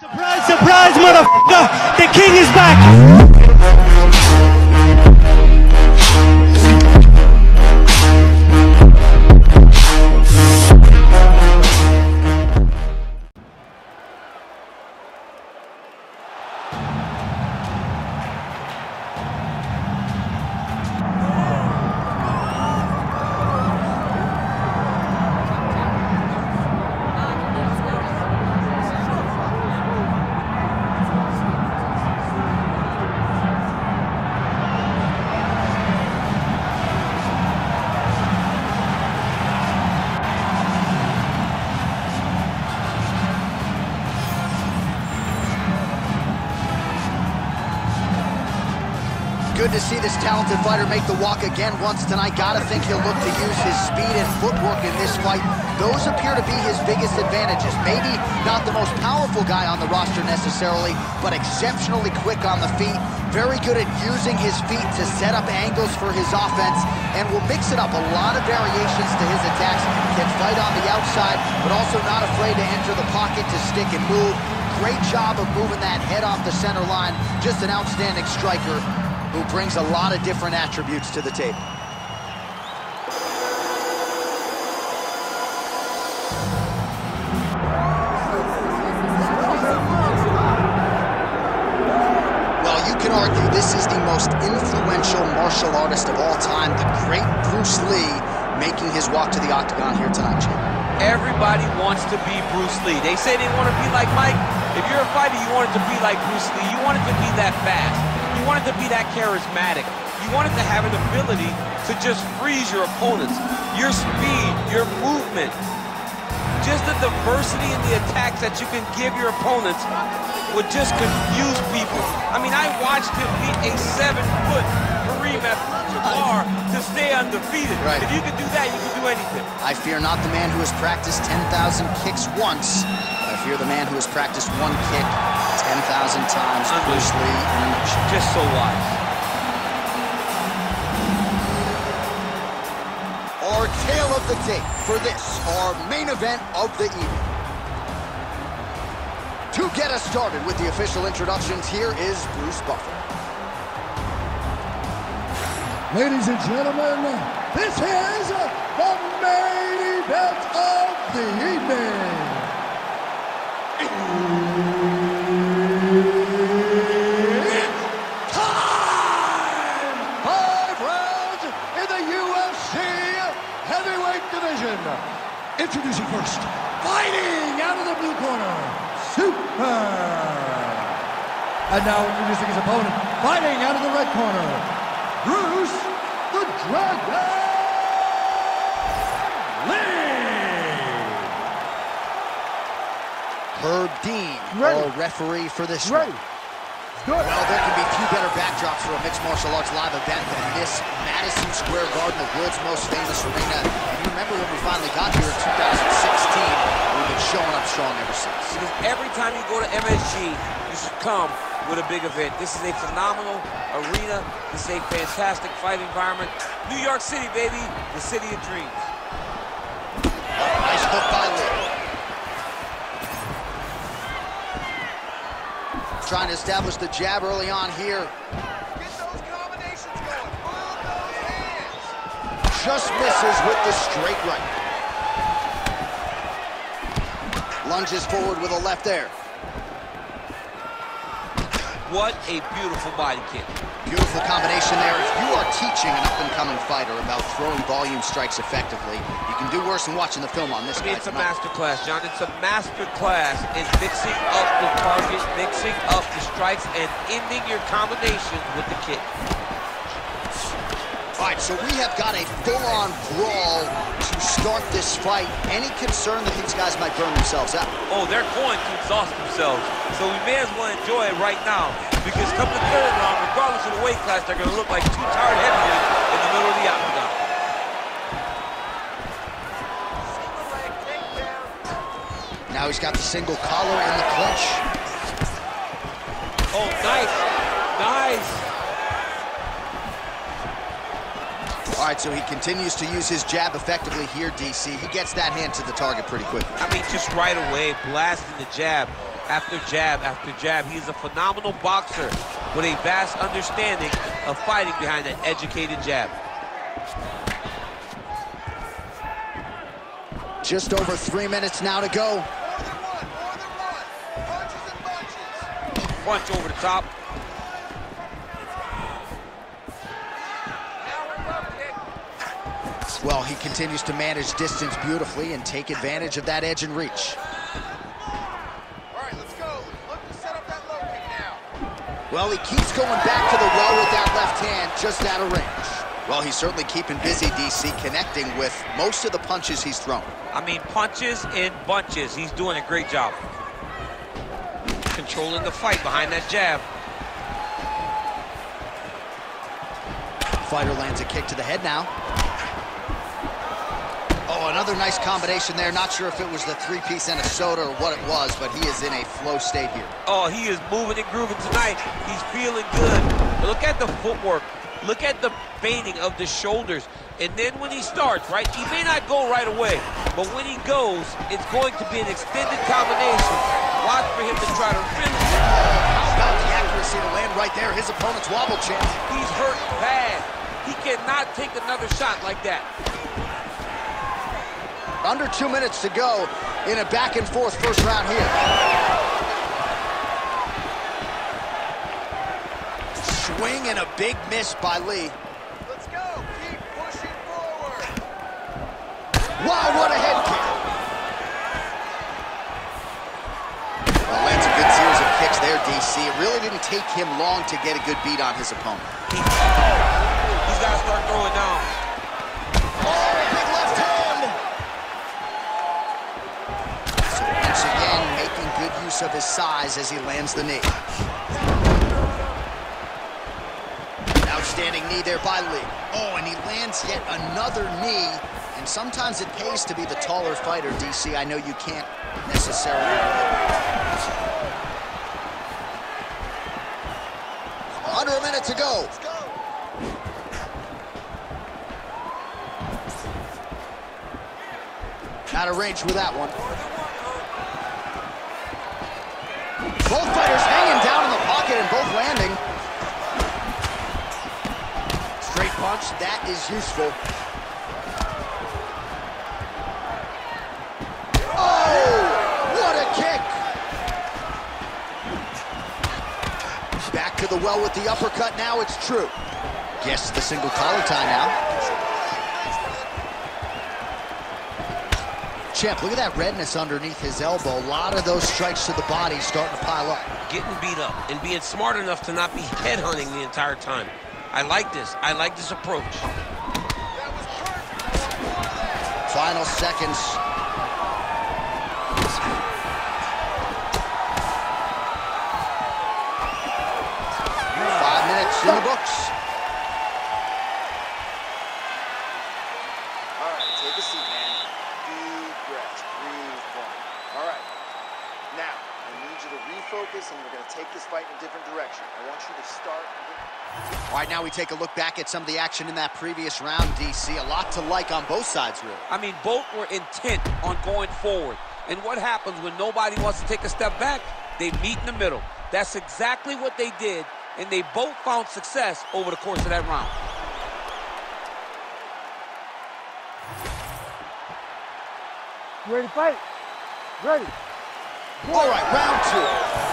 Surprise, surprise, motherfucker! The king is back! Fighter make the walk again once tonight. Gotta think he'll look to use his speed and footwork in this fight. Those appear to be his biggest advantages. Maybe not the most powerful guy on the roster necessarily, but exceptionally quick on the feet. Very good at using his feet to set up angles for his offense and will mix it up. A lot of variations to his attacks. Can fight on the outside, but also not afraid to enter the pocket to stick and move. Great job of moving that head off the center line. Just an outstanding striker who brings a lot of different attributes to the table. Well, you can argue this is the most influential martial artist of all time, the great Bruce Lee, making his walk to the octagon here tonight, Jim. Everybody wants to be Bruce Lee. They say they want to be like Mike. If you're a fighter, you want it to be like Bruce Lee. You want it to be that fast. You want it to be that charismatic. You want it to have an ability to just freeze your opponents. Your speed, your movement, just the diversity in the attacks that you can give your opponents would just confuse people. I mean, I watched him beat a seven-foot Kareem Abdul-Jabbar to stay undefeated. Right. If you can do that, you can do anything. I fear not the man who has practiced 10,000 kicks once. I fear the man who has practiced one kick 10,000 times. Bruce Lee in a nutshell. Just so wise. Our tale of the tape for this, our main event of the evening. To get us started with the official introductions, here is Bruce Buffer. Ladies and gentlemen, this is the main event of the evening. It's time! Five rounds in the UFC heavyweight division. Introducing first, fighting out of the blue corner, Super. And now introducing his opponent, fighting out of the red corner, Bruce the Dragon Lee. Herb Dean, Ready. our referee for this Ready. one. Good. Well, there can be few better backdrops for a mixed martial arts live event than this Madison Square Garden, the world's most famous arena. And you remember when we finally got here in 2016, we've been showing up strong ever since. Because every time you go to MSG, you should come with a big event. This is a phenomenal arena. This is a fantastic fight environment. New York City, baby, the city of dreams. Trying to establish the jab early on here. Get those combinations going. Move those hands. Just misses with the straight right. Lunges forward with a left there. What a beautiful body kick. Beautiful combination there. If you are teaching an up-and-coming fighter about throwing volume strikes effectively, you can do worse than watching the film on this guy it's a tonight. master class, John. It's a master class in mixing up the target, mixing up the strikes, and ending your combinations with the kick. All right, so we have got a full-on brawl to start this fight. Any concern that these guys might burn themselves out? Oh, they're going to exhaust themselves. So we may as well enjoy it right now. Because come the third round, regardless of the weight class, they're going to look like two tired heavyweights in the middle of the octagon. Single leg takedown. Now he's got the single collar in the clinch. Oh, nice. Nice. Right, so he continues to use his jab effectively here, DC. He gets that hand to the target pretty quickly. I mean, just right away, blasting the jab. after jab after jab. He's a phenomenal boxer with a vast understanding of fighting behind an educated jab. Just over three minutes now to go. More than one, more than one. Punches and bunches. Punch over the top. Now low kick. Well, he continues to manage distance beautifully and take advantage of that edge and reach. All right, let's go. Look to set up that low kick now. Well, he keeps going back to the well with that left hand, just out of range. Well, he's certainly keeping busy, DC, connecting with most of the punches he's thrown. I mean, punches in bunches. He's doing a great job. Controlling the fight behind that jab. Fighter lands a kick to the head now. Another nice combination there. Not sure if it was the three-piece and a soda or what it was, but he is in a flow state here. Oh, he is moving and grooving tonight. He's feeling good. Look at the footwork. Look at the bending of the shoulders. And then when he starts, right, he may not go right away, but when he goes, it's going to be an extended combination. Watch for him to try to really... How about the accuracy to land right there? His opponent's wobble chance. He's hurt bad. He cannot take another shot like that. Under two minutes to go in a back and forth first round here. Swing and a big miss by Lee. Let's go. Keep pushing forward. Wow, what a head kick. Well, lands a good series of kicks there, DC. It really didn't take him long to get a good beat on his opponent. He, he's got to start throwing down. Use of his size as he lands the knee. Outstanding knee there by Lee. Oh, and he lands yet another knee. And sometimes it pays to be the taller fighter, DC. I know you can't necessarily. Under a minute to go. Out of range with that one. Both fighters hanging down in the pocket and both landing. Straight punch, that is useful. Oh, what a kick! Back to the well with the uppercut, now it's true. Guess the single collar tie now. Champ, look at that redness underneath his elbow. A lot of those strikes to the body starting to pile up. Getting beat up and being smart enough to not be headhunting the entire time. I like this. I like this approach. That was perfect. More of that. Final seconds. Five minutes in the books. All right, take a seat, man. Deep breaths. Breathe for me. All right. Now, I need you to refocus, and we're going to take this fight in a different direction. I want you to start. All right, now we take a look back at some of the action in that previous round, DC. A lot to like on both sides, really. I mean, both were intent on going forward. And what happens when nobody wants to take a step back? They meet in the middle. That's exactly what they did, and they both found success over the course of that round. You ready to fight? Ready. All right, round two.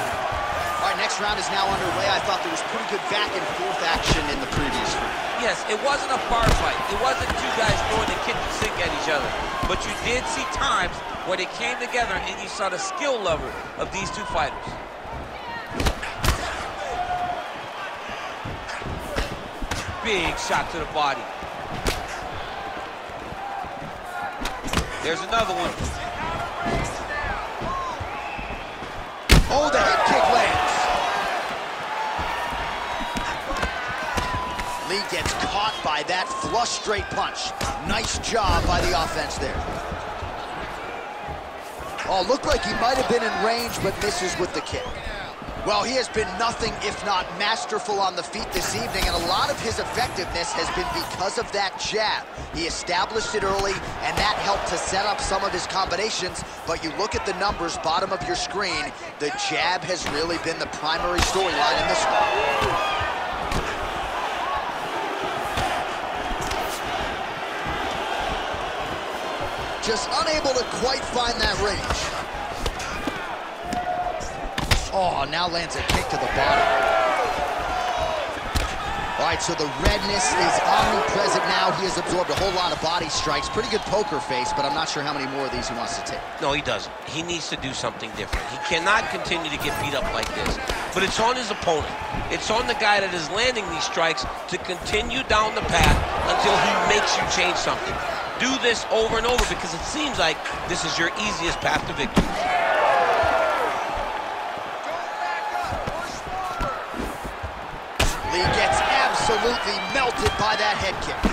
Next round is now underway. I thought there was pretty good back and forth action in the previous round. Yes, it wasn't a bar fight. It wasn't two guys throwing the kitchen sink at each other. But you did see times where they came together and you saw the skill level of these two fighters. Big shot to the body. There's another one. By that flush straight punch. Nice job by the offense there. Oh, looked like he might have been in range, but misses with the kick. Well, he has been nothing if not masterful on the feet this evening, and a lot of his effectiveness has been because of that jab. He established it early, and that helped to set up some of his combinations, but you look at the numbers, bottom of your screen, the jab has really been the primary storyline in this one. Just unable to quite find that range. Oh, now lands a kick to the body. All right, so the redness is omnipresent now. He has absorbed a whole lot of body strikes. Pretty good poker face, but I'm not sure how many more of these he wants to take. No, he doesn't. He needs to do something different. He cannot continue to get beat up like this. But it's on his opponent. It's on the guy that is landing these strikes to continue down the path until he makes you change something do this over and over because it seems like this is your easiest path to victory. Lee gets absolutely melted by that head kick.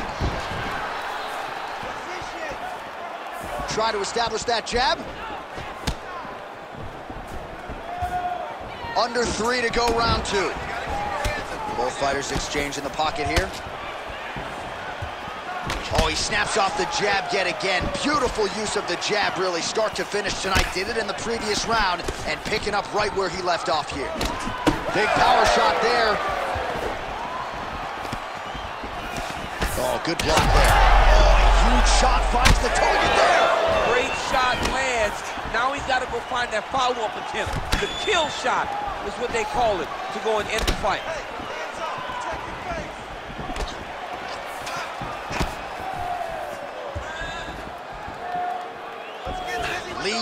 Try to establish that jab. Under three to go round two. Both fighters exchange in the pocket here. He snaps off the jab yet again. Beautiful use of the jab, really, start to finish tonight. Did it in the previous round and picking up right where he left off here. Big power shot there. Oh, good block there. Oh, a huge shot finds the target there. Great shot lands. Now he's got to go find that follow-up attempt. The kill shot is what they call it to go and end the fight.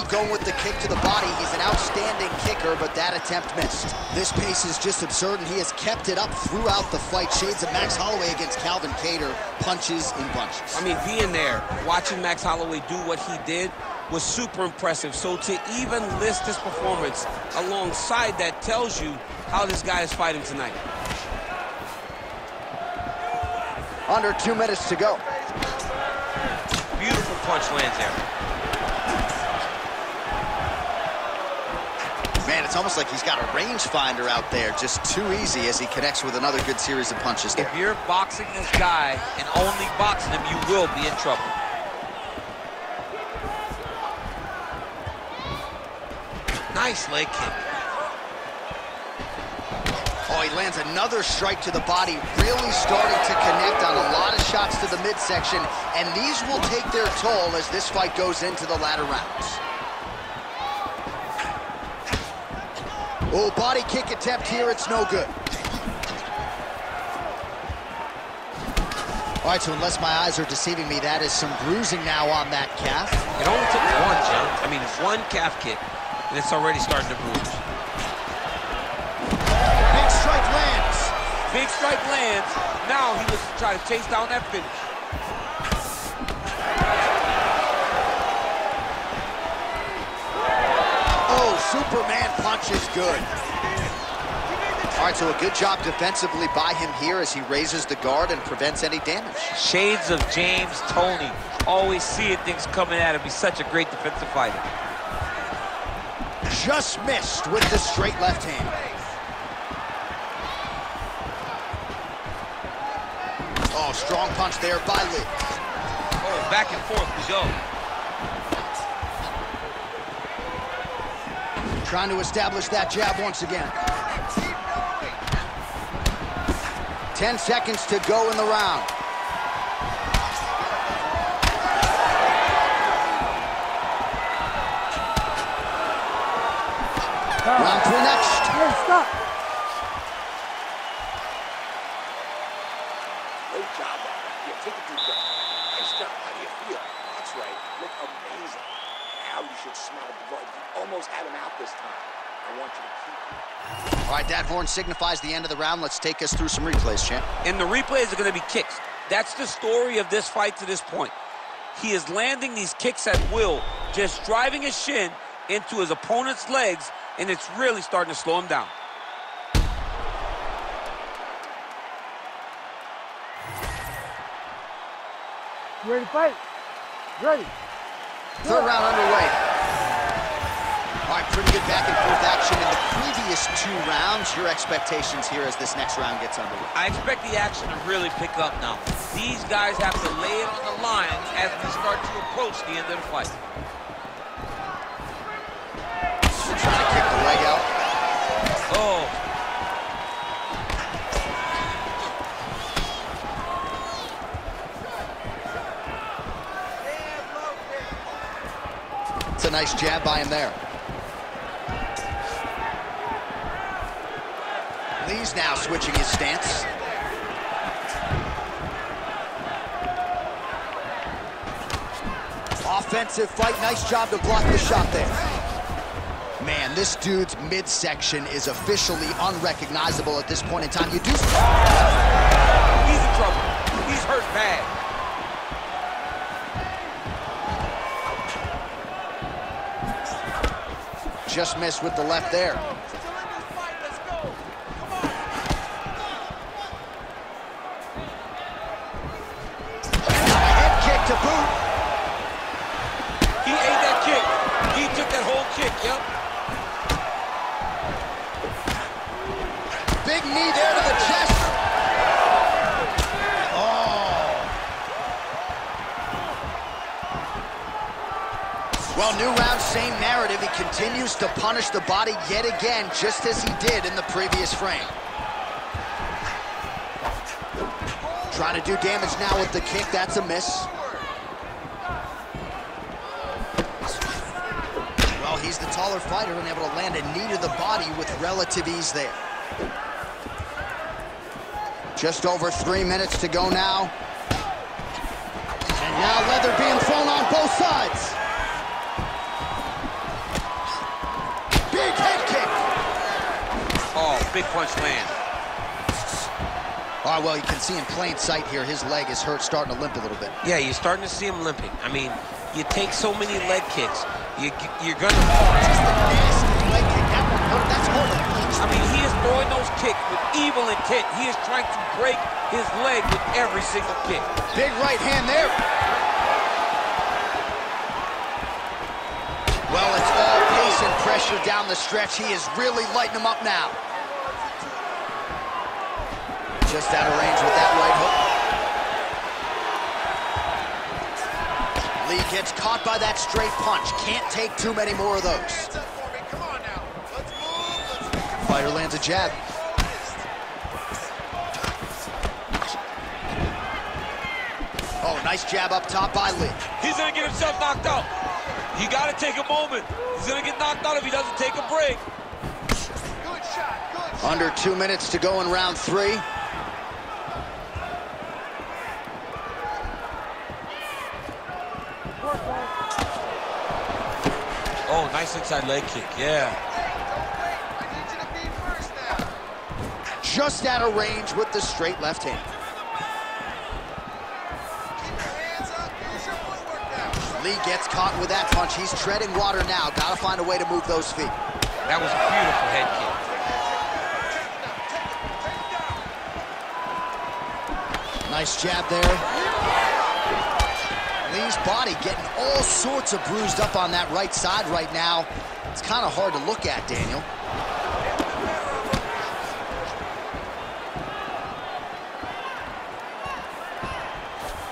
Going with the kick to the body. He's an outstanding kicker, but that attempt missed. This pace is just absurd, and he has kept it up throughout the fight. Shades of Max Holloway against Calvin Kattar, punches in bunches. I mean, being there, watching Max Holloway do what he did was super impressive. So to even list this performance alongside that tells you how this guy is fighting tonight. Under two minutes to go. Beautiful punch lands there. It's almost like he's got a rangefinder out there. Just too easy as he connects with another good series of punches there. If you're boxing this guy and only boxing him, you will be in trouble. Nice leg kick. Oh, he lands another strike to the body, really starting to connect on a lot of shots to the midsection, and these will take their toll as this fight goes into the latter rounds. Oh, body kick attempt here, it's no good. All right, so unless my eyes are deceiving me, that is some bruising now on that calf. It only took one, John. I mean, one calf kick, and it's already starting to bruise. Big strike lands. Big strike lands. Now he was trying to chase down that finish. Superman punch is good. All right, so a good job defensively by him here as he raises the guard and prevents any damage. Shades of James Toney, Always seeing things coming at him. He's such a great defensive fighter. Just missed with the straight left hand. Oh, strong punch there by Lee. Oh, back and forth we go. Trying to establish that jab once again. 10 seconds to go in the round. Ah. Round three next. Hey, stop. Great job, Yeah, take a deep breath. Nice job. How do you feel? That's right. Look amazing. Now you should smell blood. You almost had him out this time. I want you to keep All right, that horn signifies the end of the round. Let's take us through some replays, champ. And the replays are going to be kicks. That's the story of this fight to this point. He is landing these kicks at will, just driving his shin into his opponent's legs, and it's really starting to slow him down. You ready to fight? Ready. Third round underway. Pretty good back and forth action in the previous two rounds. Your expectations here as this next round gets underway? I expect the action to really pick up now. These guys have to lay it on the line as we start to approach the end of the fight. Trying to kick the leg out. Oh, It's a nice jab by him there. Lee's now switching his stance. Offensive fight, nice job to block the shot there. Man, this dude's midsection is officially unrecognizable at this point in time. You do... he's in trouble. He's hurt bad. Just missed with the left there. Punish the body yet again, just as he did in the previous frame. Trying to do damage now with the kick. That's a miss. Well, he's the taller fighter and able to land a knee to the body with relative ease there. Just over three minutes to go now. And now leather being thrown on both sides. Big punch land. All right, well, you can see in plain sight here, his leg is hurt, starting to limp a little bit. Yeah, you're starting to see him limping. I mean, you take so many leg kicks, you, you're gonna. Just a nasty leg kick. That one hurt. That's to. I mean, he is throwing those kicks with evil intent. He is trying to break his leg with every single kick. Big right hand there. Well, it's all pace and pressure down the stretch. He is really lighting him up now. Just out of range with that right hook. Lee gets caught by that straight punch. Can't take too many more of those. Fighter lands a jab. Oh, nice jab up top by Lee. He's gonna get himself knocked out. He gotta take a moment. He's gonna get knocked out if he doesn't take a break. Under two minutes to go in round three. Oh, nice inside leg kick, yeah. Just out of range with the straight left hand. Lee gets caught with that punch. He's treading water now. Gotta find a way to move those feet. That was a beautiful head kick. Nice jab there. Lee's body getting all sorts of bruised up on that right side right now. It's kind of hard to look at, Daniel.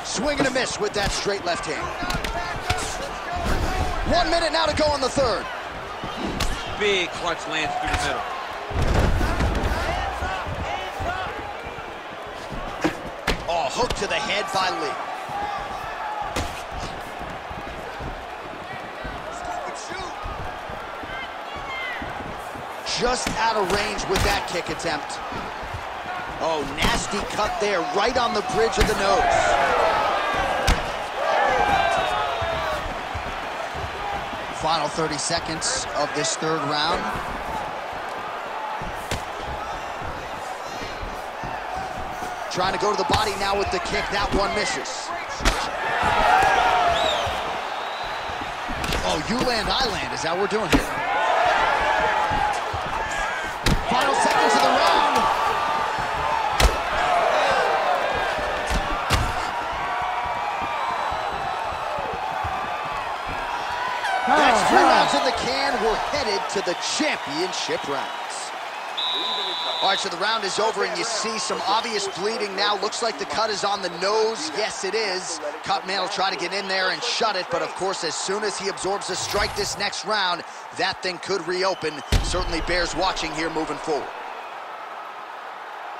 Swing and a miss with that straight left hand. One minute now to go in the third. Big clutch lands through the middle. Oh, hook to the head by Lee. Just out of range with that kick attempt. Oh, nasty cut there, right on the bridge of the nose. Final 30 seconds of this third round. Trying to go to the body now with the kick. That one misses. Oh, you land, I land. Is that what we're doing here? Final seconds of the round. That's oh, three rounds in the can. We're headed to the championship rounds. All right, so the round is over, and you see some obvious bleeding now. Looks like the cut is on the nose. Yes, it is. Cutman will try to get in there and shut it, but of course, as soon as he absorbs a strike this next round, that thing could reopen. Certainly bears watching here moving forward.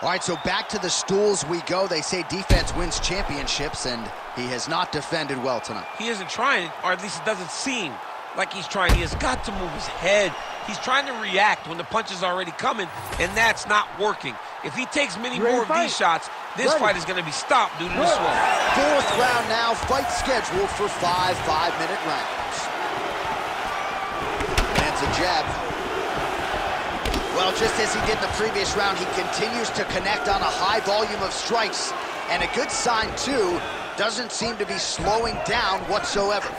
All right, so back to the stools we go. They say defense wins championships, and he has not defended well tonight. He isn't trying, or at least it doesn't seem like he's trying. He has got to move his head. He's trying to react when the punch is already coming, and that's not working. If he takes many Ready more of these shots, this Ready. fight is going to be stopped due to the swelling. Fourth round now, fight scheduled for five five-minute rounds. That's a jab. Well, just as he did in the previous round, he continues to connect on a high volume of strikes. And a good sign, too, doesn't seem to be slowing down whatsoever.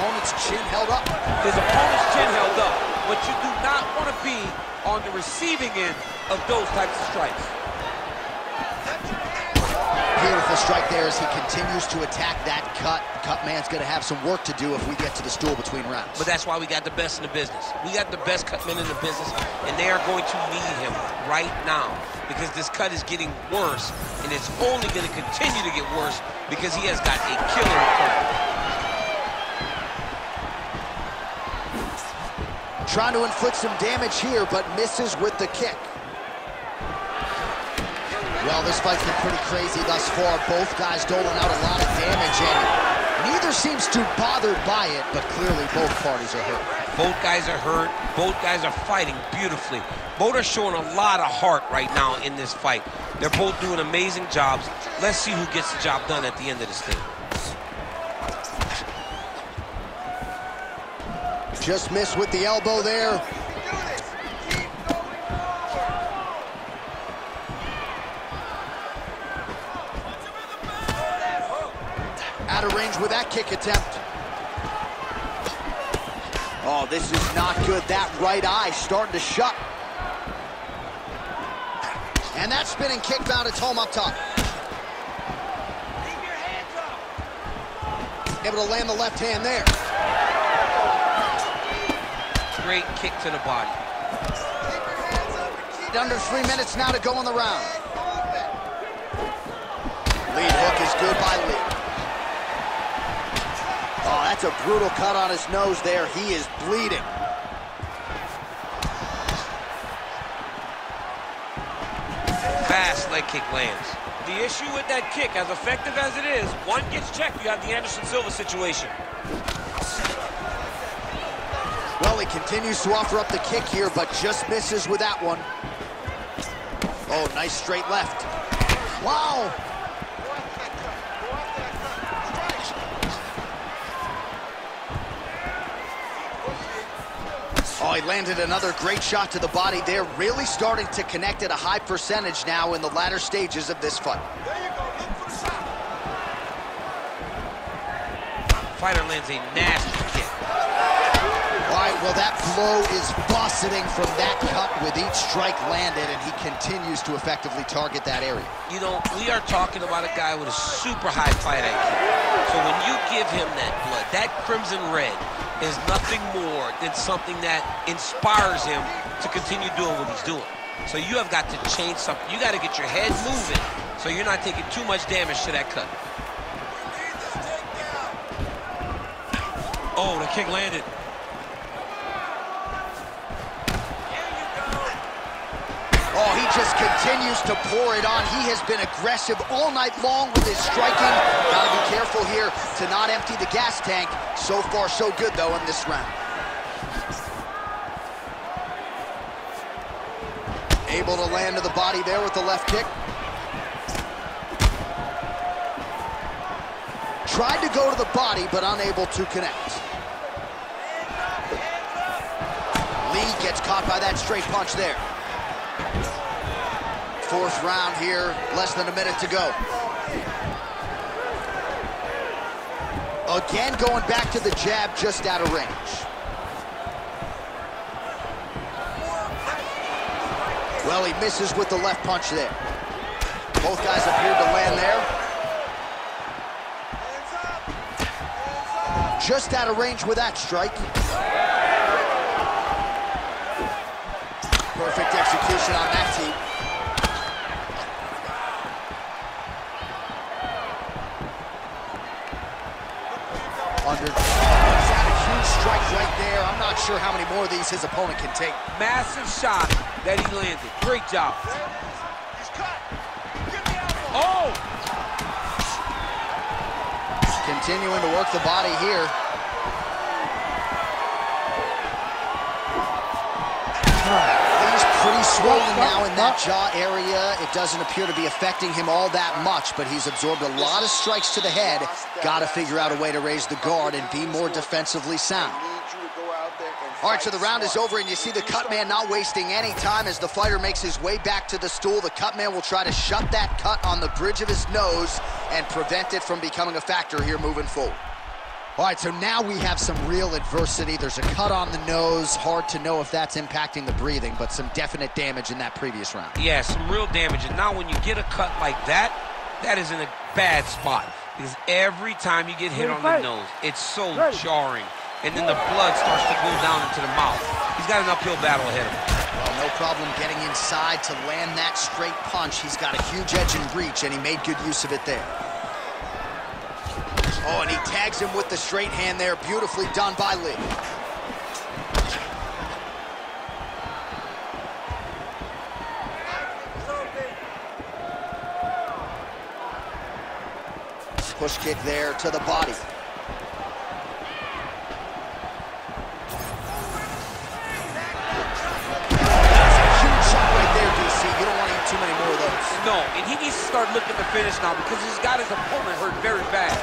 Opponent's chin held up. His opponent's chin held up, but you do not want to be on the receiving end of those types of strikes. Beautiful strike there as he continues to attack that cut. Cutman's going to have some work to do if we get to the stool between rounds. But that's why we got the best in the business. We got the best cut men in the business, and they are going to need him right now because this cut is getting worse, and it's only going to continue to get worse because he has got a killer opponent. Trying to inflict some damage here, but misses with the kick. Well, this fight's been pretty crazy thus far. Both guys doling out a lot of damage, and neither seems too bothered by it, but clearly both parties are hurt. Both guys are hurt. Both guys are fighting beautifully. Both are showing a lot of heart right now in this fight. They're both doing amazing jobs. Let's see who gets the job done at the end of this thing. Just missed with the elbow there. Out of range with that kick attempt. Oh, this is not good. That right eye starting to shut. And that spinning kick found its home up top. Able to land the left hand there. Great kick to the body. Under three minutes now to go in the round. Lead hook is good by Lee. Oh, that's a brutal cut on his nose there. He is bleeding. Fast leg kick lands. The issue with that kick, as effective as it is, one gets checked, you have the Anderson Silva situation. Continues to offer up the kick here, but just misses with that one. Oh, nice straight left. Wow. Oh, he landed another great shot to the body there. Really starting to connect at a high percentage now in the latter stages of this fight. Fighter lands a nasty well, that blow is bussing from that cut with each strike landed, and he continues to effectively target that area. You know, we are talking about a guy with a super high fight IQ. So when you give him that blood, that crimson red is nothing more than something that inspires him to continue doing what he's doing. So you have got to change something. You got to get your head moving so you're not taking too much damage to that cut. Oh, the kick landed. Just continues to pour it on. He has been aggressive all night long with his striking. Gotta be careful here to not empty the gas tank. So far, so good, though, in this round. Able to land to the body there with the left kick. Tried to go to the body, but unable to connect. Lee gets caught by that straight punch there. Fourth round here, less than a minute to go. Again, going back to the jab, just out of range. Well, he misses with the left punch there. Both guys appeared to land there. just out of range with that strike. Perfect execution on that team. Sure how many more of these his opponent can take. Massive shot that he landed. Great job. Oh! Continuing to work the body here. He's pretty swollen now in that jaw area. It doesn't appear to be affecting him all that much, but he's absorbed a lot of strikes to the head. Got to figure out a way to raise the guard and be more defensively sound. All right, so the round is over, and you see the cut man not wasting any time as the fighter makes his way back to the stool. The cut man will try to shut that cut on the bridge of his nose and prevent it from becoming a factor here moving forward. All right, so now we have some real adversity. There's a cut on the nose. Hard to know if that's impacting the breathing, but some definite damage in that previous round. Yeah, some real damage. And now when you get a cut like that, that is in a bad spot. Because every time you get hit on the nose, it's so jarring. And then the blood starts to go down into the mouth. He's got an uphill battle ahead of him. Well, no problem getting inside to land that straight punch. He's got a huge edge and reach, and he made good use of it there. Oh, and he tags him with the straight hand there. Beautifully done by Lee. Push kick there to the body. No, and he needs to start looking to finish now because he's got his opponent hurt very bad.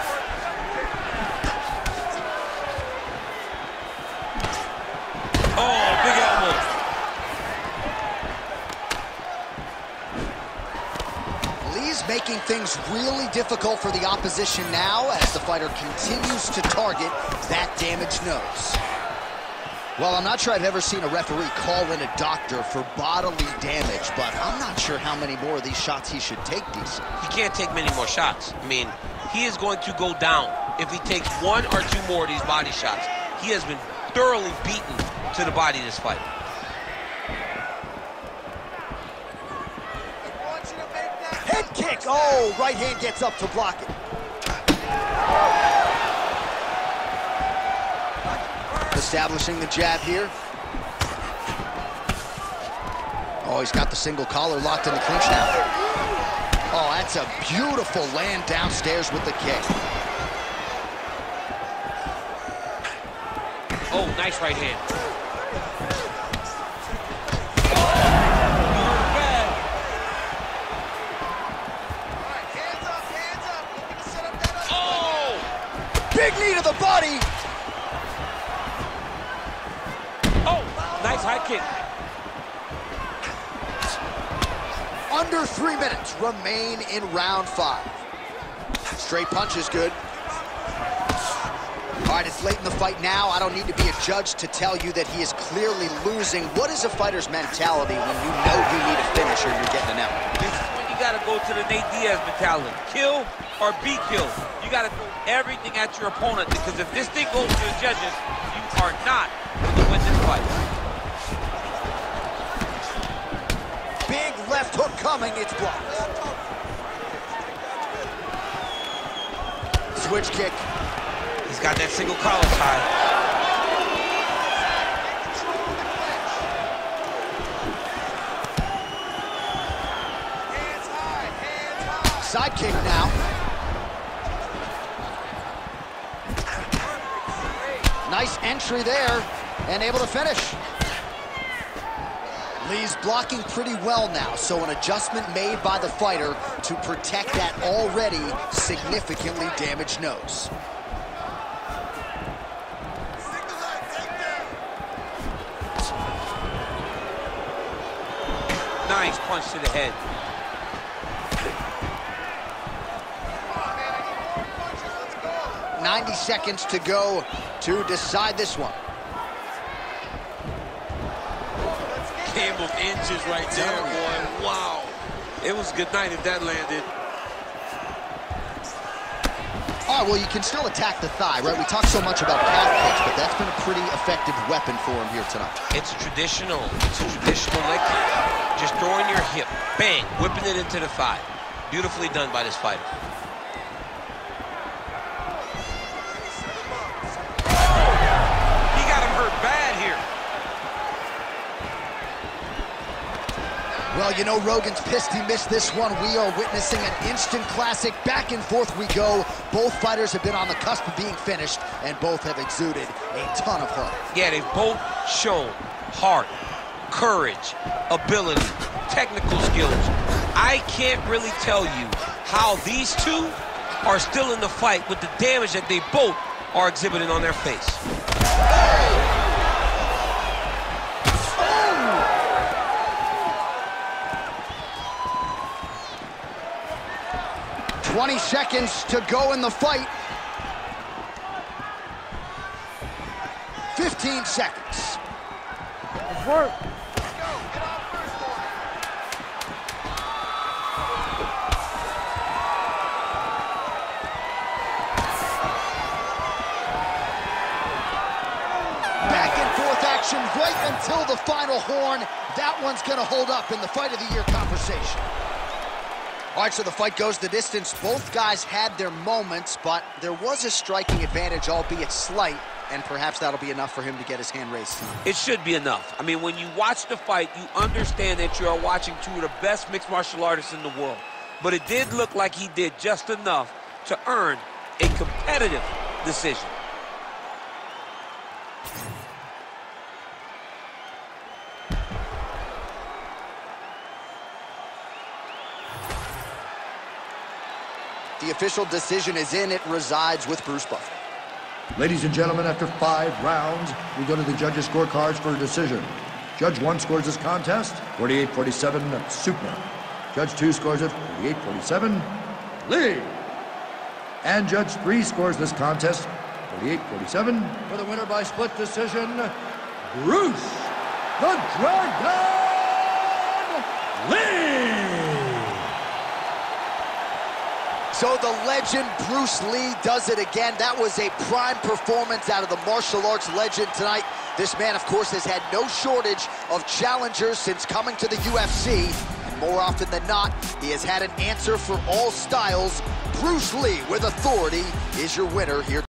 Oh, big elbow. Lee's making things really difficult for the opposition now as the fighter continues to target that damaged nose. Well, I'm not sure I've ever seen a referee call in a doctor for bodily damage, but I'm not sure how many more of these shots he should take, DC. He can't take many more shots. I mean, he is going to go down if he takes one or two more of these body shots. He has been thoroughly beaten to the body this fight. Head kick! Oh, right hand gets up to block it. Establishing the jab here. Oh, he's got the single collar locked in the clinch now. Oh, that's a beautiful land downstairs with the kick. Oh, nice right hand. Oh! Big knee to the body. Oh, nice high kick. Under three minutes remain in round five. Straight punch is good. All right, it's late in the fight now. I don't need to be a judge to tell you that he is clearly losing. What is a fighter's mentality when you know you need a finish or you're getting an out? This is when you got to go to the Nate Diaz mentality. Kill or be killed. You got to throw everything at your opponent because if this thing goes to the judges, you are not going to win this fight. Hook coming, it's blocked. Switch kick. He's got that single collar tie. Side kick now. Nice entry there and able to finish. Lee's blocking pretty well now, so an adjustment made by the fighter to protect that already significantly damaged nose. Nice punch to the head. Ninety seconds to go to decide this one. Game of inches right there, boy. Wow. It was a good night if that landed. All right, well, you can still attack the thigh, right? We talk so much about calf kicks, but that's been a pretty effective weapon for him here tonight. It's a traditional, it's a traditional leg kick. Just throwing your hip, bang, whipping it into the thigh. Beautifully done by this fighter. He got him hurt bad here. Well, you know, Rogan's pissed he missed this one. We are witnessing an instant classic. Back and forth we go. Both fighters have been on the cusp of being finished, and both have exuded a ton of heart. Yeah, they've both shown heart, courage, ability, technical skills. I can't really tell you how these two are still in the fight with the damage that they both are exhibiting on their face. 20 seconds to go in the fight. 15 seconds. Let's work. Back and forth action right until the final horn. That one's going to hold up in the fight of the year conversation. All right, so the fight goes the distance. Both guys had their moments, but there was a striking advantage, albeit slight, and perhaps that'll be enough for him to get his hand raised. It should be enough. I mean, when you watch the fight, you understand that you are watching two of the best mixed martial artists in the world. But it did look like he did just enough to earn a competitive decision. The official decision is in. It resides with Bruce Buffer. Ladies and gentlemen, after five rounds, we go to the judges' scorecards for a decision. Judge 1 scores this contest 48-47 Super. Judge 2 scores it 48-47 Lee. And Judge 3 scores this contest 48-47 for the winner by split decision, Bruce the Dragon So the legend Bruce Lee does it again. That was a prime performance out of the martial arts legend tonight. This man, of course, has had no shortage of challengers since coming to the UFC. And more often than not, he has had an answer for all styles. Bruce Lee, with authority, is your winner here